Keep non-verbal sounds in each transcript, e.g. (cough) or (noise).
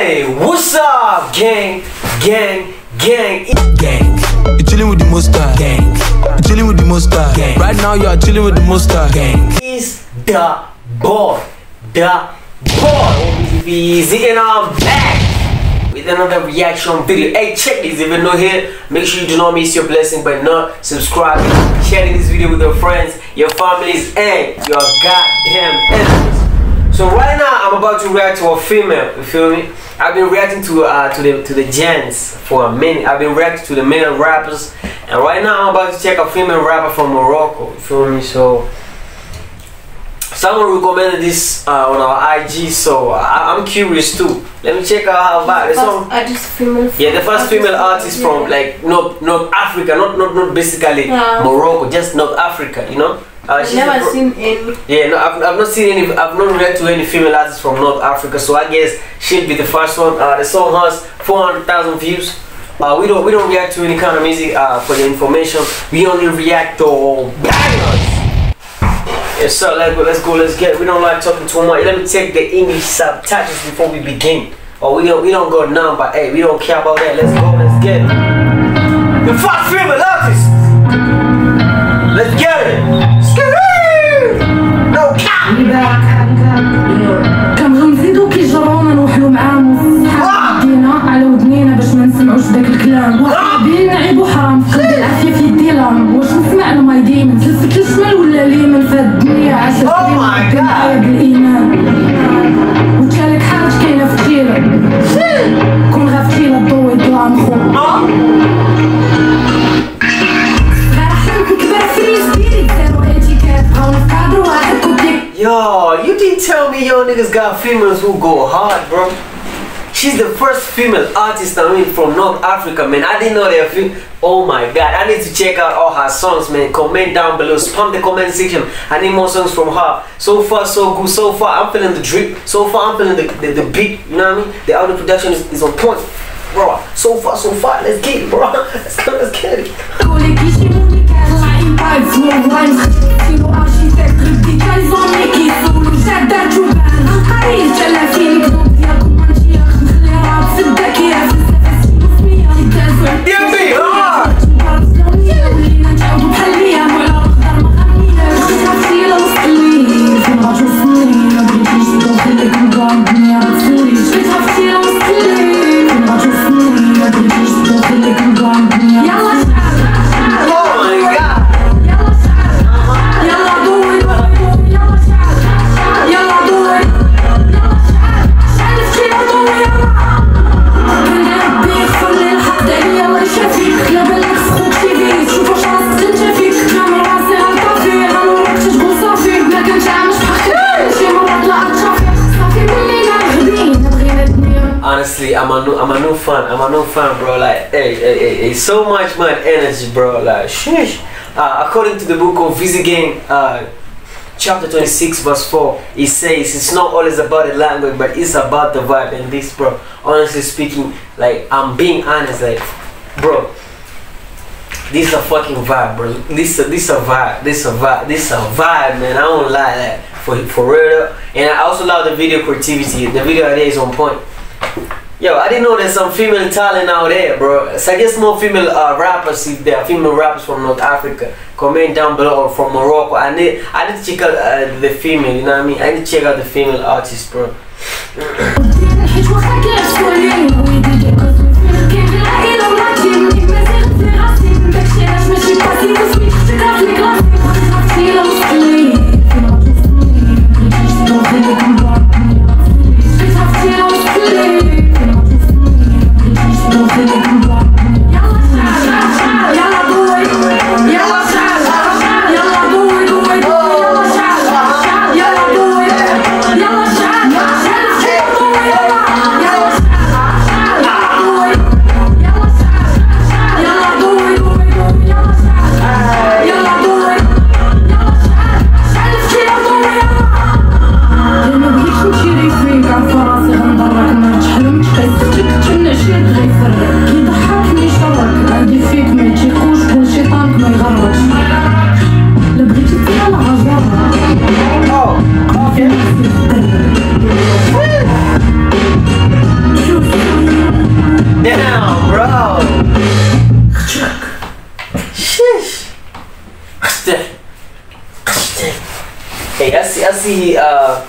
Hey, what's up, gang, gang, gang? gang. You chilling with the monster gang. You chilling with the monster gang. Right now you are chilling with the monster gang. Is the boy, the boy, easy, and I'm back with another reaction video. Hey, check this. If you're not here, make sure you do not miss your blessing by not subscribing, sharing this video with your friends, your families, and your goddamn enemies. So right now, I'm about to react to a female. You feel me? I've been reacting to uh, to the to the gents for a minute. I've been reacting to the male rappers, and right now I'm about to check a female rapper from Morocco. You feel me? So someone recommended this uh, on our IG, so I, am curious too. Let me check out how bad this song. Artist female. Yeah, the first female artist from like North North Africa, not not not basically Yeah. Morocco, just North Africa. You know. Uh, I've never seen any. yeah, no, I've, I've not seen any. I've not read to any female artists from North Africa, so I guess she'll be the first one. Uh, the song has four hundred thousand views. Uh, we don't we don't react to any kind of music uh, for the information. We only react to bangers. Yes, sir. Let's go. Let's go. Let's get. We don't like talking too much. Let me take the English subtitles before we begin. Or we don't we don't go numb, but hey, we don't care about that. Let's go. Let's get it. The first female نسمع الماي ديمن تلفت الشمال ولا اليمن في هاد الدنيا عاشت Oh my معايا God. بالايمان وكالك حاجه كاينه في تيلا كون غا في تيلا الضو يظلام خو غير حلم كبر فريز ديري دارو اتيكات بغاو نفكادرو واحد كوبيك Yo, you didn't tell me your niggas got females who go hard, bro. She's the first female artist I mean from North Africa, man. I didn't know they're Oh my god, I need to check out all her songs, man. Comment down below, spam the comment section. I need more songs from her. So far, so good. So far, I'm feeling the drip. So far, I'm feeling the, the, the beat. You know what I mean? The audio production is, is on point, bro. So far, so far. Let's get it, bro. Let's (laughs) let's get it. I'm a new, I'm a new fan. I'm a new fan, bro. Like, hey, hey, hey, so much man energy, bro. Like, sheesh. Uh, according to the book of Vezzy Gang, uh, chapter 26, verse 4, it says it's not always about the language, but it's about the vibe. And this, bro, honestly speaking, like, I'm being honest, like, bro. This is a fucking vibe, bro. This a, this a vibe. This a vibe. This a vibe, man. I don't lie, like for for real. And I also love the video creativity. The video idea is on point. Yo, I didn't know there's some female talent out there, bro. So I guess more female uh, rappers, if there are female rappers from North Africa, comment down below or from Morocco. I need, I need to check out uh, the female. You know what I mean? I need to check out the female artists, bro. Down, bro. Sheesh. Hey, I see, I see, uh,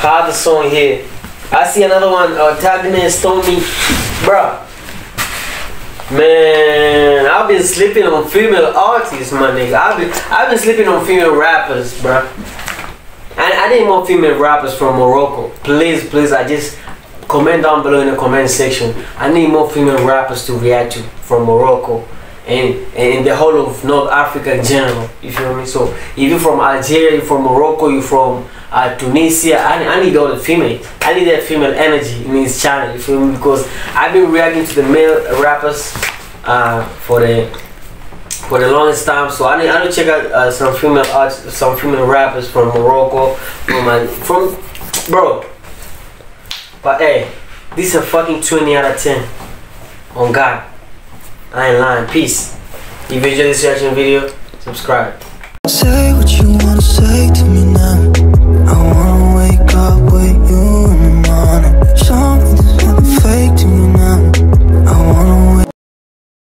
how song here. I see another one, uh, tagging and Stormy. Bro. Man, I've been sleeping on female artists, my nigga. I've been, I've been sleeping on female rappers, bro. And I need more female rappers from Morocco. Please, please, I just comment down below in the comment section. I need more female rappers to react to from Morocco and and the whole of North Africa in general. You feel me? So if you're from Algeria, you're from Morocco, you're from uh, Tunisia, I, I need all the female. I need that female energy in this channel. You feel me? Because I've been reacting to the male rappers uh, for the for the longest time. So I need I need to check out uh, some female artists, some female rappers from Morocco, from my, from bro. But hey, this is a fucking twenty out of ten. On God, I ain't lying. Peace. If you enjoyed this reaction video, subscribe. Say what you wanna say to me now. I wanna wake up with you in the morning. Show fake to me.